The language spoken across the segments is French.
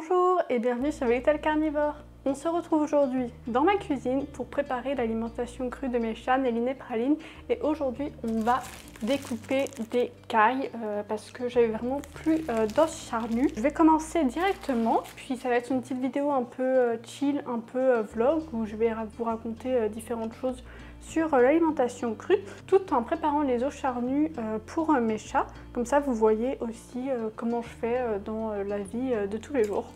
Bonjour et bienvenue sur Little Carnivore. On se retrouve aujourd'hui dans ma cuisine pour préparer l'alimentation crue de mes chats Néline et Praline et aujourd'hui on va découper des cailles euh, parce que j'avais vraiment plus euh, d'os charnus. Je vais commencer directement puis ça va être une petite vidéo un peu euh, chill, un peu vlog où je vais vous raconter différentes choses sur l'alimentation crue tout en préparant les os charnus pour mes chats. Comme ça vous voyez aussi comment je fais dans la vie de tous les jours.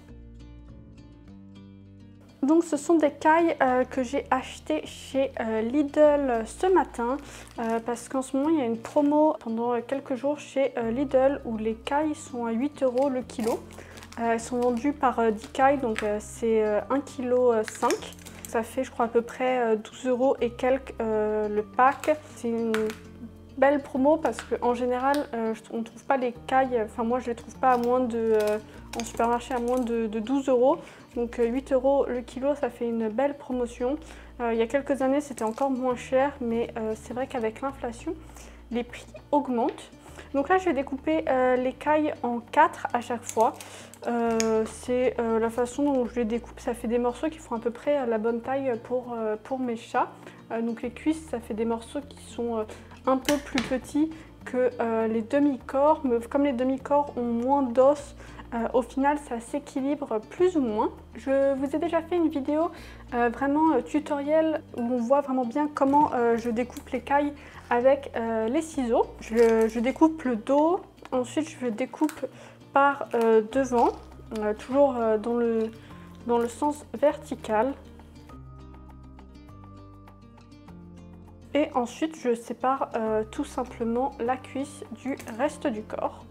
Donc ce sont des cailles euh, que j'ai achetées chez euh, Lidl ce matin euh, parce qu'en ce moment il y a une promo pendant quelques jours chez Lidl où les cailles sont à 8 euros le kilo. elles sont vendues par 10 cailles donc c'est 1,5 kg. Ça fait je crois à peu près 12 euros et quelques le pack. C'est une belle promo parce qu'en général on ne trouve pas les cailles, enfin moi je les trouve pas à moins de, en supermarché à moins de 12 euros. Donc 8 euh, euros le kilo, ça fait une belle promotion. Euh, il y a quelques années, c'était encore moins cher, mais euh, c'est vrai qu'avec l'inflation, les prix augmentent. Donc là, je vais découper les cailles en 4 à chaque fois. c'est la façon dont je les découpe. Ça fait des morceaux qui font à peu près la bonne taille pour, pour mes chats. donc les cuisses, ça fait des morceaux qui sont un peu plus petits que les demi-corps. Comme les demi-corps ont moins d'os, euh, au final, ça s'équilibre plus ou moins. Je vous ai déjà fait une vidéo euh, vraiment euh, tutoriel où on voit vraiment bien comment je découpe les cailles avec les ciseaux. Je, découpe le dos, ensuite je découpe par devant, toujours dans le sens vertical. Et ensuite, je sépare tout simplement la cuisse du reste du corps.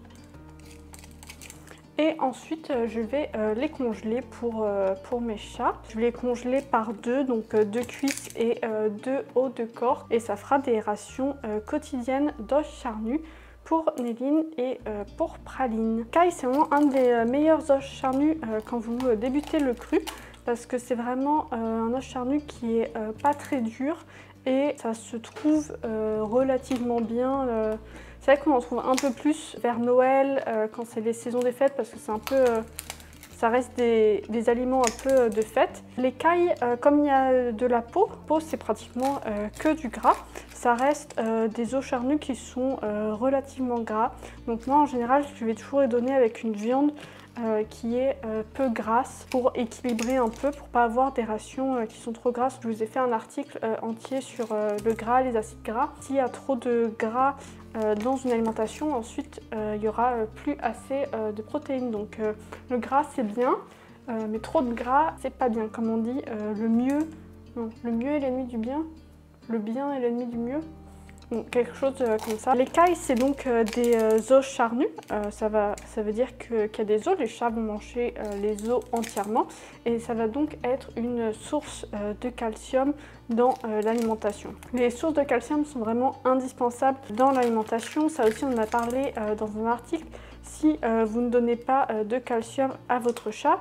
Et ensuite, euh, je vais euh, les congeler pour, euh, pour mes chats. Je vais les congeler par deux, donc deux cuisses et deux hauts de corps. Et ça fera des rations quotidiennes d'os charnus pour Néline et pour Praline. Kai, c'est vraiment un des meilleurs os charnus quand vous débutez le cru parce que c'est vraiment un os charnu qui est pas très dur et ça se trouve relativement bien c'est vrai qu'on en trouve un peu plus vers Noël, euh, quand c'est les saisons des fêtes, parce que c'est un peu... Euh, ça reste des, aliments un peu euh, de fête. Les cailles, comme il y a de la peau, peau c'est pratiquement que du gras. Ça reste des os charnus qui sont relativement gras. Donc moi en général, je vais toujours les donner avec une viande euh, qui est euh, peu grasse pour équilibrer un peu, pour pas avoir des rations euh, qui sont trop grasses. Je vous ai fait un article entier sur le gras, les acides gras. S'il y a trop de gras dans une alimentation, ensuite il y aura plus assez de protéines. Donc le gras c'est bien, mais trop de gras c'est pas bien. Comme on dit, le mieux, non, le mieux est l'ennemi du bien, le bien est l'ennemi du mieux quelque chose euh, comme ça. Les cailles, c'est donc euh, des euh, os charnus. ça, va, ça veut dire qu'il y a des os. Les chats vont manger les os entièrement. Et ça va donc être une source de calcium dans l'alimentation. Les sources de calcium sont vraiment indispensables dans l'alimentation. Ça aussi, on en a parlé dans un article. Si vous ne donnez pas de calcium à votre chat,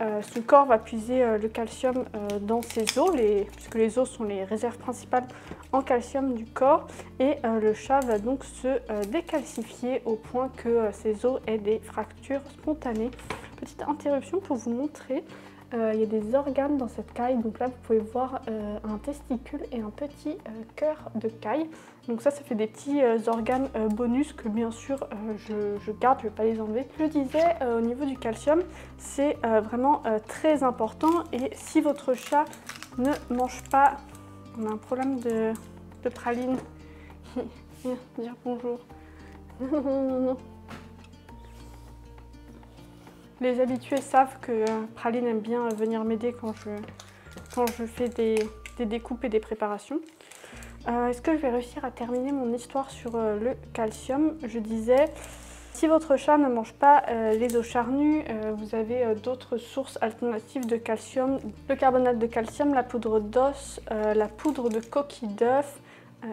euh, son corps va puiser euh, le calcium euh, dans ses os, puisque les os sont les réserves principales en calcium du corps, et le chat va donc se décalcifier au point que ses os aient des fractures spontanées. Petite interruption pour vous montrer euh, il y a des organes dans cette caille. Donc là, vous pouvez voir euh, un testicule et un petit euh, cœur de caille. Donc ça, ça fait des petits organes bonus que bien sûr je, garde, je ne vais pas les enlever. Je disais, au niveau du calcium, c'est vraiment très important. Et si votre chat ne mange pas... On a un problème de, praline. Viens dire bonjour. non, non, non. Les habitués savent que euh, Praline aime bien venir m'aider quand je, fais des, découpes et des préparations. Euh, est-ce que je vais réussir à terminer mon histoire sur euh, le calcium? Je disais, si votre chat ne mange pas les os charnus, vous avez d'autres sources alternatives de calcium. Le carbonate de calcium, la poudre d'os, la poudre de coquille d'œuf,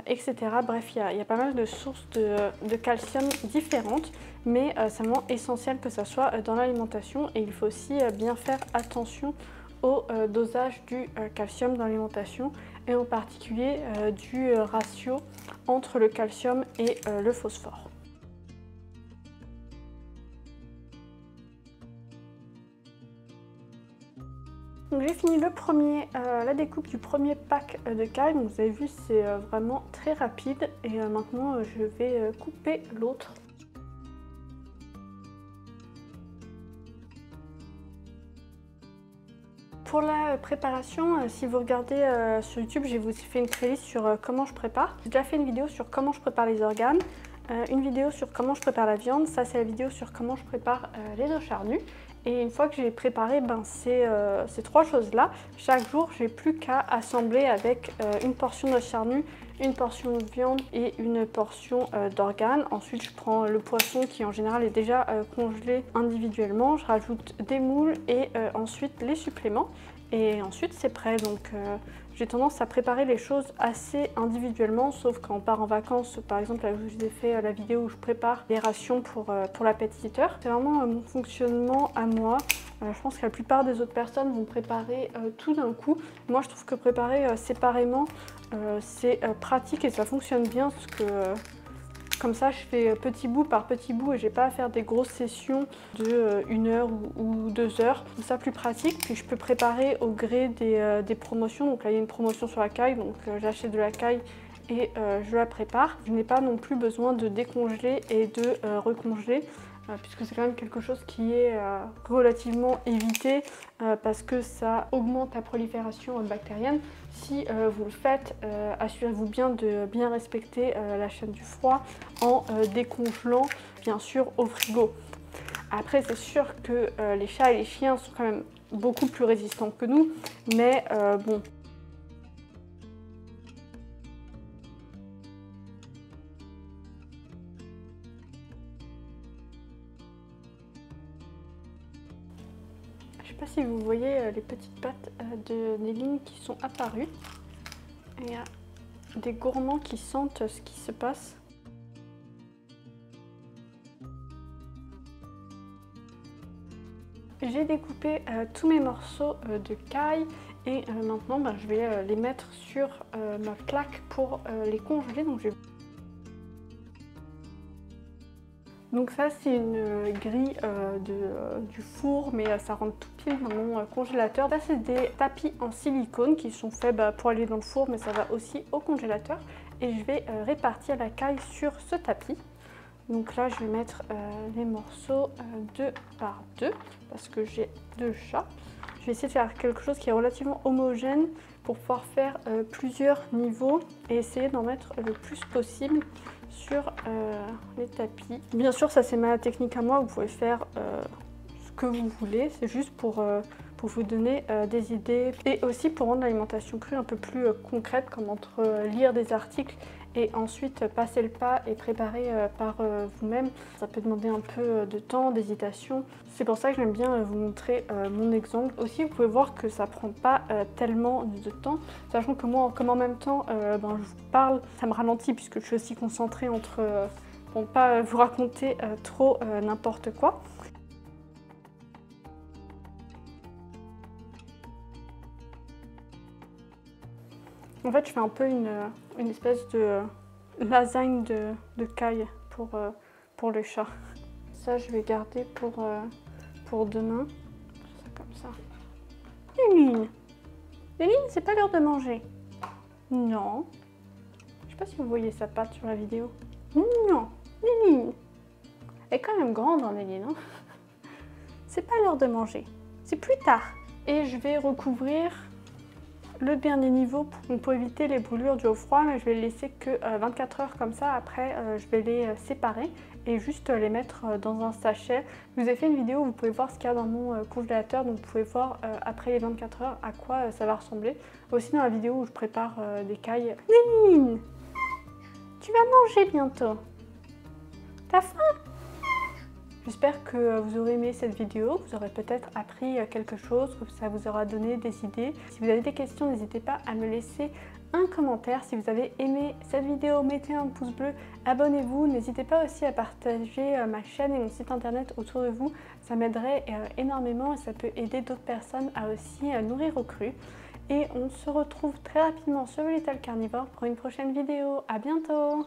etc. Bref, il y, a pas mal de sources de calcium différentes mais euh, c'est vraiment essentiel que ça soit euh, dans l'alimentation et il faut aussi euh, bien faire attention au dosage du calcium dans l'alimentation et en particulier du ratio entre le calcium et le phosphore. « j'ai fini euh, la découpe du premier pack de caille. Donc vous avez vu c'est vraiment très rapide et maintenant je vais couper l'autre. Pour la préparation, euh, si vous regardez euh, sur YouTube, j'ai vous fait une playlist sur euh, comment je prépare. J'ai déjà fait une vidéo sur comment je prépare les organes, une vidéo sur comment je prépare la viande, ça c'est la vidéo sur comment je prépare les os charnus. Et une fois que j'ai préparé ben, ces, ces, trois choses-là, chaque jour, j'ai plus qu'à assembler avec une portion de charnus, une portion de viande et une portion d'organes. Ensuite, je prends le poisson qui en général est déjà congelé individuellement. Je rajoute des moules et ensuite les suppléments. Et ensuite, c'est prêt. Donc, euh, j'ai tendance à préparer les choses assez individuellement, sauf quand on part en vacances. Par exemple, là, je vous ai fait euh, la vidéo où je prépare les rations pour, euh, pour l'appétiteur. C'est vraiment mon fonctionnement à moi. je pense que la plupart des autres personnes vont préparer tout d'un coup. Moi, je trouve que préparer séparément, c'est pratique et ça fonctionne bien parce que comme ça, je fais petit bout par petit bout et j'ai pas à faire des grosses sessions de euh, une heure ou deux heures. C'est ça plus pratique. Puis je peux préparer au gré euh, des, promotions. Donc là, il y a une promotion sur la caille, donc euh, j'achète de la caille et je la prépare. Je n'ai pas non plus besoin de décongeler et de recongeler puisque c'est quand même quelque chose qui est relativement évité parce que ça augmente la prolifération bactérienne. Si euh, vous le faites, euh, assurez-vous bien de bien respecter euh, la chaîne du froid en décongelant bien sûr au frigo. Après c'est sûr que les chats et les chiens sont quand même beaucoup plus résistants que nous, mais bon, sais pas si vous voyez euh, les petites pattes euh, de Néline qui sont apparues. Il y a des gourmands qui sentent ce qui se passe. J'ai découpé euh, tous mes morceaux de caille et maintenant ben, je vais les mettre sur ma plaque pour les congeler. Donc, je Donc ça c'est une euh, grille euh, euh, du four mais ça rentre tout pile dans mon congélateur. Ça c'est des tapis en silicone qui sont faits bah, pour aller dans le four mais ça va aussi au congélateur. Et je vais répartir la caille sur ce tapis. Donc là je vais mettre les morceaux deux par deux parce que j'ai deux chats. Vais essayer de faire quelque chose qui est relativement homogène pour pouvoir faire plusieurs niveaux et essayer d'en mettre le plus possible sur euh, les tapis. Bien sûr, ça c'est ma technique à moi, vous pouvez faire euh, ce que vous voulez, c'est juste pour, euh, pour vous donner des idées et aussi pour rendre l'alimentation crue un peu plus concrète, comme entre lire des articles et ensuite passer le pas et préparer par vous-même. Ça peut demander un peu de temps, d'hésitation. C'est pour ça que j'aime bien vous montrer mon exemple. Aussi, vous pouvez voir que ça prend pas tellement de temps, sachant que moi, comme en même temps, ben, je vous parle, ça me ralentit puisque je suis aussi concentrée entre... pour ne pas vous raconter trop n'importe quoi. En fait, je fais un peu une, espèce de lasagne de, caille pour, euh, pour le chat. Ça, je vais garder pour, euh, pour demain. Comme ça. Léline Léline, c'est pas l'heure de manger. Non. Je sais pas si vous voyez sa patte sur la vidéo. Non. Léline. Elle est quand même grande, hein, Léline. Hein c'est pas l'heure de manger. C'est plus tard. Et je vais recouvrir le dernier niveau pour éviter les brûlures du haut froid, mais je vais les laisser que 24 euh, heures comme ça. Après, euh, je vais les euh, séparer et juste les mettre dans un sachet. Je vous ai fait une vidéo où vous pouvez voir ce qu'il y a dans mon congélateur, donc vous pouvez voir après les 24 heures à quoi ça va ressembler. Aussi dans la vidéo où je prépare des cailles. Néline Tu vas manger bientôt T'as faim J'espère que vous aurez aimé cette vidéo, vous aurez peut-être appris quelque chose, que ça vous aura donné des idées. Si vous avez des questions, n'hésitez pas à me laisser un commentaire. Si vous avez aimé cette vidéo, mettez un pouce bleu, abonnez-vous. N'hésitez pas aussi à partager euh, ma chaîne et mon site internet autour de vous. Ça m'aiderait euh, énormément et ça peut aider d'autres personnes à aussi euh, nourrir au cru. Et on se retrouve très rapidement sur Little Carnivore pour une prochaine vidéo. A bientôt